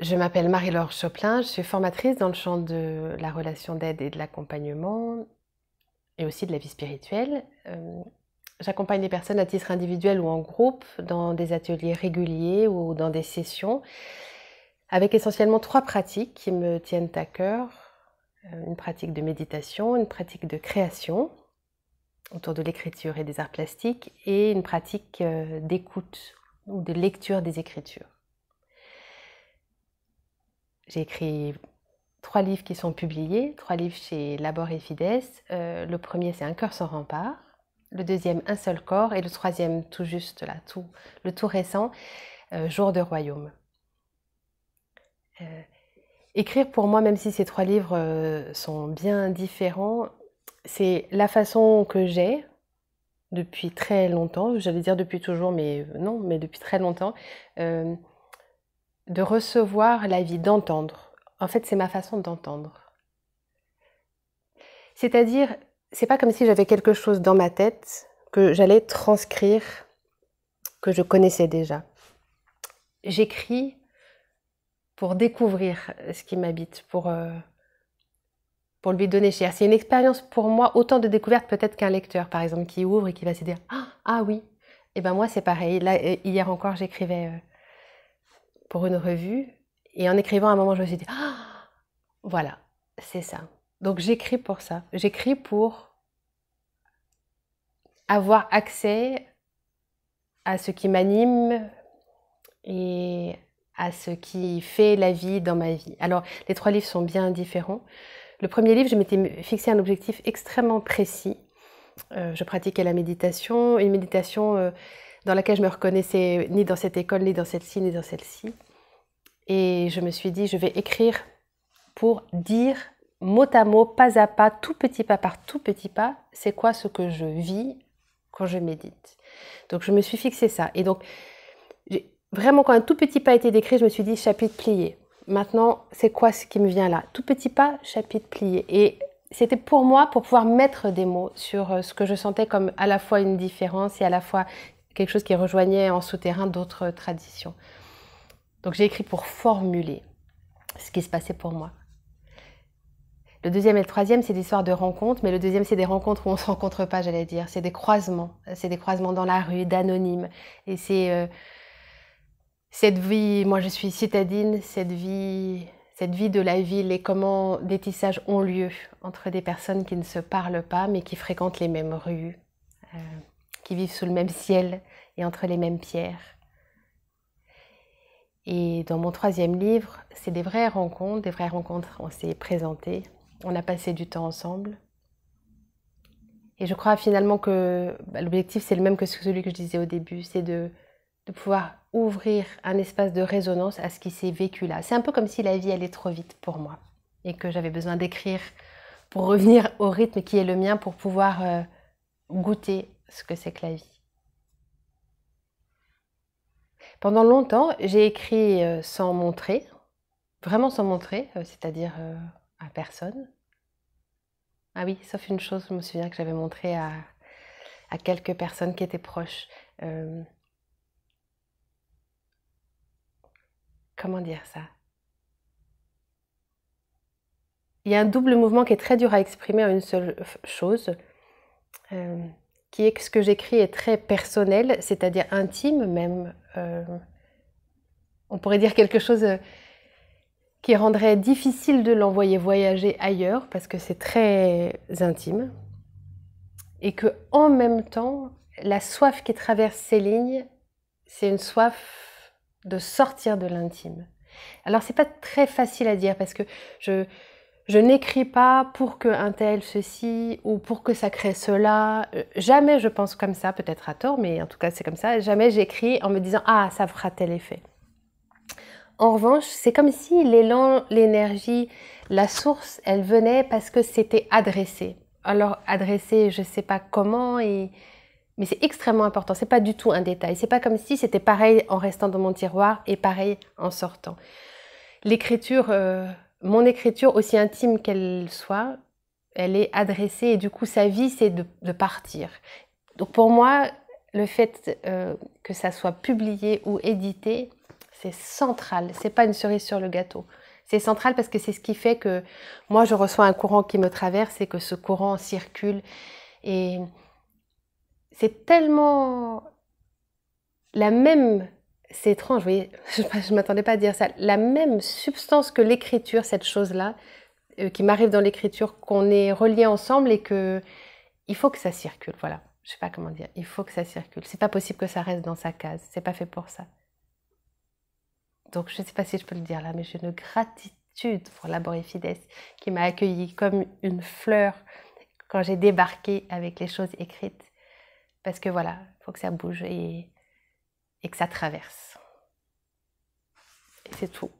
Je m'appelle Marie-Laure Choplin, je suis formatrice dans le champ de la relation d'aide et de l'accompagnement et aussi de la vie spirituelle. Euh, j'accompagne les personnes à titre individuel ou en groupe dans des ateliers réguliers ou dans des sessions avec essentiellement trois pratiques qui me tiennent à cœur. Euh, une pratique de méditation, une pratique de création autour de l'écriture et des arts plastiques et une pratique euh, d'écoute ou de lecture des écritures. J'ai écrit trois livres qui sont publiés, trois livres chez Labor et Fides. Euh, le premier, c'est Un cœur sans rempart. Le deuxième, Un seul corps. Et le troisième, tout juste là, le tout récent, euh, Jour de royaume. Euh, écrire pour moi, même si ces trois livres sont bien différents, c'est la façon que j'ai depuis très longtemps, j'allais dire depuis toujours, mais non, mais depuis très longtemps, de recevoir la vie, d'entendre. En fait, c'est ma façon d'entendre. C'est-à-dire, c'est pas comme si j'avais quelque chose dans ma tête que j'allais transcrire, que je connaissais déjà. J'écris pour découvrir ce qui m'habite, pour, euh, pour lui donner cher. C'est une expérience pour moi autant de découverte peut-être qu'un lecteur, par exemple, qui ouvre et qui va se dire Ah, ah oui, et eh ben moi c'est pareil. Là, hier encore, j'écrivais. Euh, pour une revue. Et en écrivant, à un moment, je me suis dit, ah, voilà, c'est ça. Donc j'écris pour ça. J'écris pour avoir accès à ce qui m'anime et à ce qui fait la vie dans ma vie. Alors, les trois livres sont bien différents. Le premier livre, je m'étais fixé un objectif extrêmement précis. Euh, je pratiquais la méditation, une méditation euh, dans laquelle je me reconnaissais ni dans cette école, ni dans celle-ci, ni dans celle-ci. Et je me suis dit, je vais écrire pour dire mot à mot, pas à pas, tout petit pas par tout petit pas, c'est quoi ce que je vis quand je médite. Donc je me suis fixé ça. Et donc, vraiment, quand un tout petit pas a été décrit, je me suis dit chapitre plié. Maintenant, c'est quoi ce qui me vient là? Tout petit pas, chapitre plié. Et c'était pour moi, pour pouvoir mettre des mots sur euh, ce que je sentais comme à la fois une différence et à la fois quelque chose qui rejoignait en souterrain d'autres traditions. Donc j'ai écrit pour formuler ce qui se passait pour moi. Le deuxième et le troisième, c'est l'histoire de rencontres, mais le deuxième, c'est des rencontres où on ne se rencontre pas, j'allais dire. C'est des croisements. C'est des croisements dans la rue, d'anonymes. Et c'est euh, cette vie, moi je suis citadine, cette vie, cette vie de la ville et comment des tissages ont lieu entre des personnes qui ne se parlent pas, mais qui fréquentent les mêmes rues, euh, qui vivent sous le même ciel et entre les mêmes pierres. Et dans mon troisième livre, c'est des vraies rencontres, des vraies rencontres. On s'est présenté, on a passé du temps ensemble. Et je crois finalement que bah, l'objectif, c'est le même que celui que je disais au début, c'est de, pouvoir ouvrir un espace de résonance à ce qui s'est vécu là. C'est un peu comme si la vie allait trop vite pour moi et que j'avais besoin d'écrire pour revenir au rythme qui est le mien pour pouvoir euh, goûter ce que c'est que la vie. Pendant longtemps, j'ai écrit euh, sans montrer, vraiment sans montrer, euh, c'est-à-dire euh, à personne. Ah oui, sauf une chose, je me souviens que j'avais montré à, quelques personnes qui étaient proches. comment dire ça? Il y a un double mouvement qui est très dur à exprimer en une seule chose qui est que ce que j'écris est très personnel, c'est-à-dire intime même. Euh, on pourrait dire quelque chose euh, qui rendrait difficile de l'envoyer voyager ailleurs parce que c'est très intime. Et que en même temps, la soif qui traverse ces lignes, c'est une soif de sortir de l'intime. Alors c'est pas très facile à dire parce que je, je n'écris pas pour que un tel ceci ou pour que ça crée cela. Euh, jamais je pense comme ça, peut-être à tort, mais en tout cas c'est comme ça. Jamais j'écris en me disant ah ça fera tel effet. En revanche, c'est comme si l'élan, l'énergie, la source, elle venait parce que c'était adressé. Alors adressé, je ne sais pas comment, et... mais c'est extrêmement important. C'est pas du tout un détail. C'est pas comme si c'était pareil en restant dans mon tiroir et pareil en sortant. L'écriture. Euh, mon écriture, aussi intime qu'elle soit, elle est adressée et du coup sa vie c'est de, partir. Donc pour moi, le fait euh, que ça soit publié ou édité, C'est central. C'est pas une cerise sur le gâteau. C'est central parce que c'est ce qui fait que moi je reçois un courant qui me traverse et que ce courant circule. Et c'est tellement la même, c'est étrange, vous je ne m'attendais pas à dire ça, la même substance que l'écriture, cette chose-là, euh, qui m'arrive dans l'écriture, qu'on est reliés ensemble et que il faut que ça circule, voilà. Je sais pas comment dire, il faut que ça circule. C'est pas possible que ça reste dans sa case, c'est pas fait pour ça. Donc je ne sais pas si je peux le dire là, mais j'ai une gratitude pour la Fides qui m'a accueilli comme une fleur quand j'ai débarqué avec les choses écrites. Parce que voilà, il faut que ça bouge et, et que ça traverse. Et c'est tout.